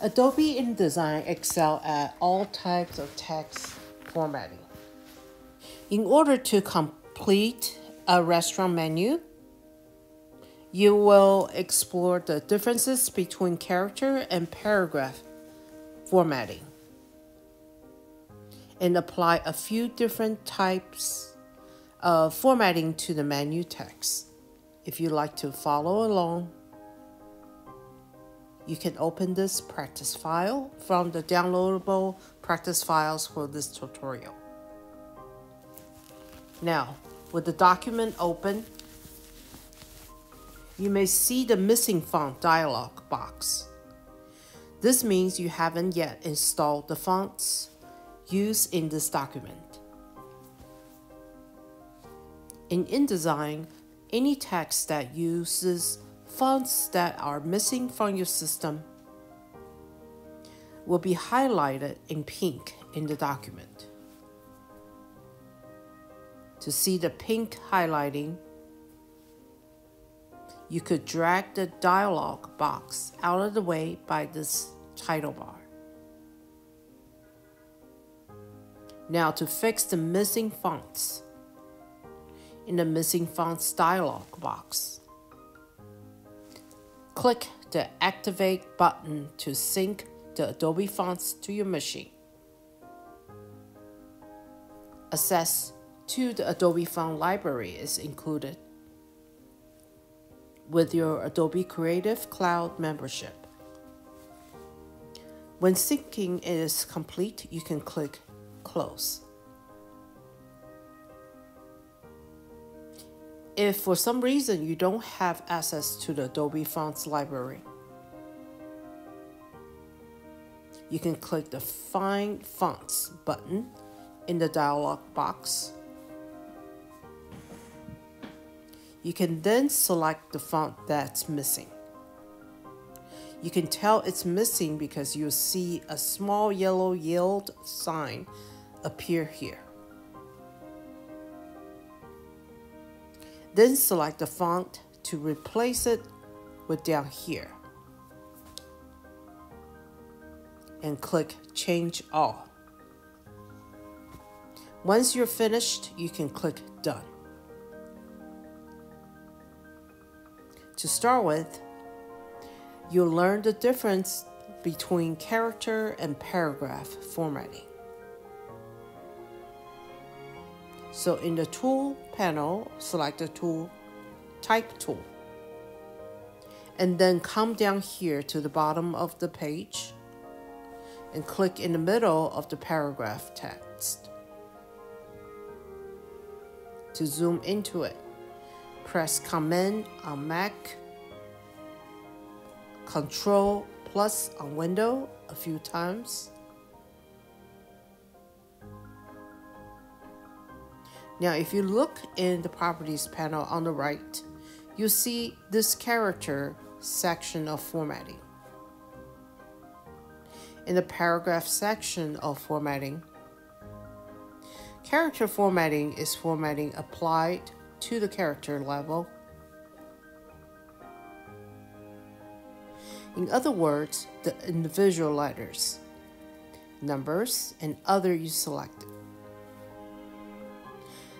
Adobe InDesign excel at all types of text formatting. In order to complete a restaurant menu, you will explore the differences between character and paragraph formatting and apply a few different types of formatting to the menu text. If you'd like to follow along, you can open this practice file from the downloadable practice files for this tutorial. Now, with the document open, you may see the missing font dialog box. This means you haven't yet installed the fonts used in this document. In InDesign, any text that uses fonts that are missing from your system will be highlighted in pink in the document. To see the pink highlighting, you could drag the dialog box out of the way by this title bar. Now to fix the missing fonts, in the missing fonts dialog box, click the Activate button to sync the Adobe fonts to your machine. Access to the Adobe font library is included with your Adobe Creative Cloud membership. When syncing is complete, you can click Close. If for some reason you don't have access to the Adobe Fonts library, you can click the Find Fonts button in the dialog box. You can then select the font that's missing. You can tell it's missing because you'll see a small yellow yield sign appear here. Then select the font to replace it with down here. And click Change All. Once you're finished, you can click Done. To start with, you'll learn the difference between character and paragraph formatting. So in the tool panel, select the tool, type tool. And then come down here to the bottom of the page and click in the middle of the paragraph text. To zoom into it, press Command on Mac, Control plus on Window a few times, Now, if you look in the properties panel on the right, you'll see this character section of formatting. In the paragraph section of formatting, character formatting is formatting applied to the character level. In other words, the individual letters, numbers, and other you selected.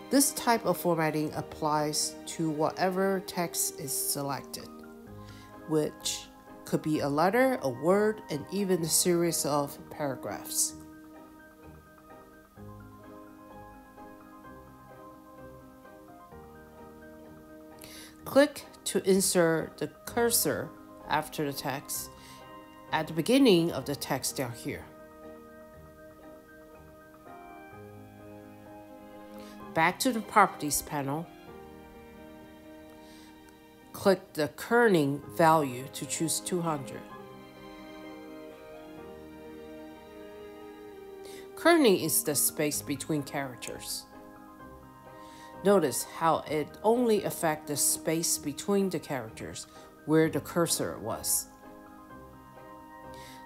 This type of formatting applies to whatever text is selected, which could be a letter, a word, and even a series of paragraphs. Click to insert the cursor after the text at the beginning of the text down here. Back to the Properties panel, click the kerning value to choose 200. Kerning is the space between characters. Notice how it only affects the space between the characters where the cursor was.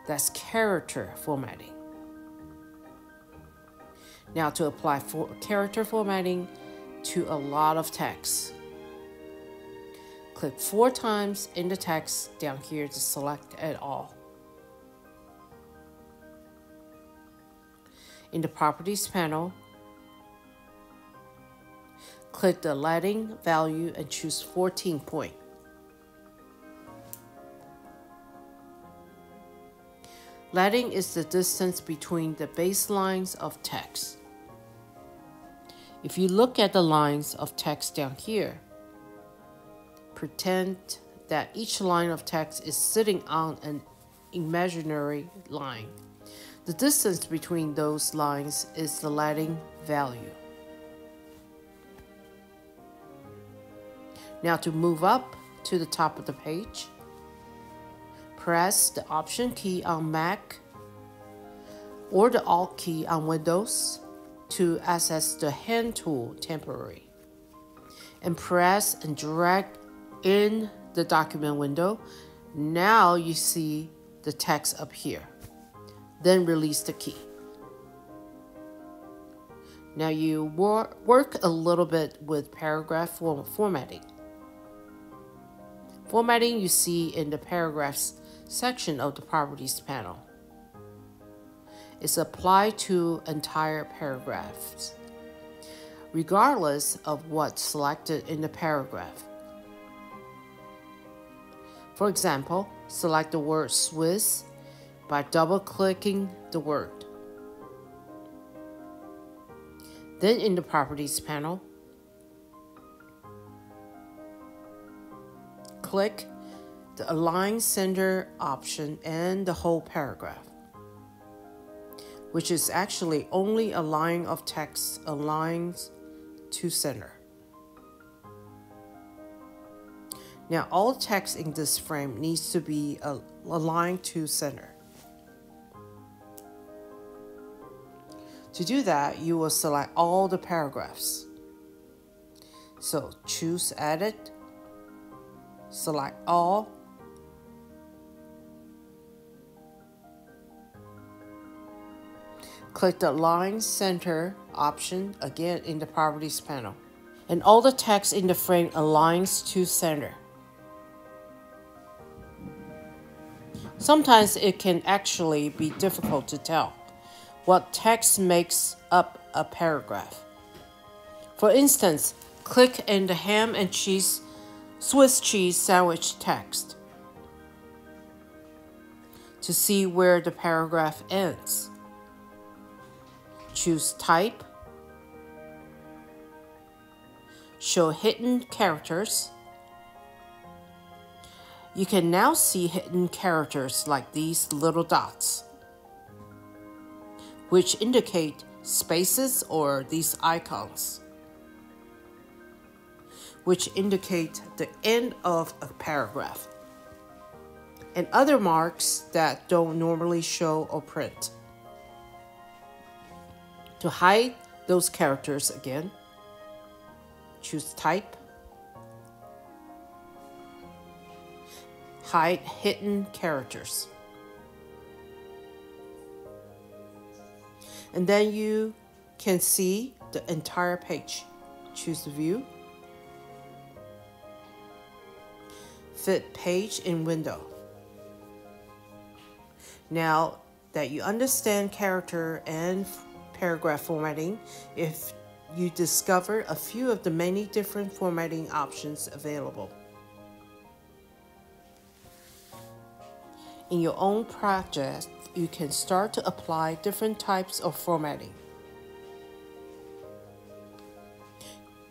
That's character formatting. Now to apply for character formatting to a lot of text. Click four times in the text down here to select it all. In the Properties panel, click the leading value and choose 14 point. Leading is the distance between the baselines of text. If you look at the lines of text down here, pretend that each line of text is sitting on an imaginary line. The distance between those lines is the leading value. Now to move up to the top of the page, press the Option key on Mac or the Alt key on Windows to access the Hand tool temporary. And press and drag in the document window. Now you see the text up here. Then release the key. Now you wor work a little bit with paragraph form formatting. Formatting you see in the paragraphs section of the Properties panel. It's applied to entire paragraphs, regardless of what's selected in the paragraph. For example, select the word Swiss by double-clicking the word. Then in the Properties panel, click the Align Center option and the whole paragraph, which is actually only a line of text aligns to center. Now all text in this frame needs to be aligned to center. To do that, you will select all the paragraphs. So choose Edit, select All, Click the Align Center option again in the Properties panel. And all the text in the frame aligns to center. Sometimes it can actually be difficult to tell what text makes up a paragraph. For instance, click in the ham and cheese Swiss cheese sandwich text to see where the paragraph ends. Choose Type, Show Hidden Characters. You can now see hidden characters like these little dots, which indicate spaces or these icons, which indicate the end of a paragraph, and other marks that don't normally show or print. To hide those characters again, choose Type, Hide Hidden Characters. And then you can see the entire page. Choose View, Fit Page in Window. Now that you understand character and paragraph formatting if you discover a few of the many different formatting options available. In your own project, you can start to apply different types of formatting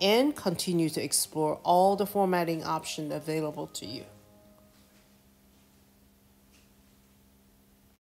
and continue to explore all the formatting options available to you.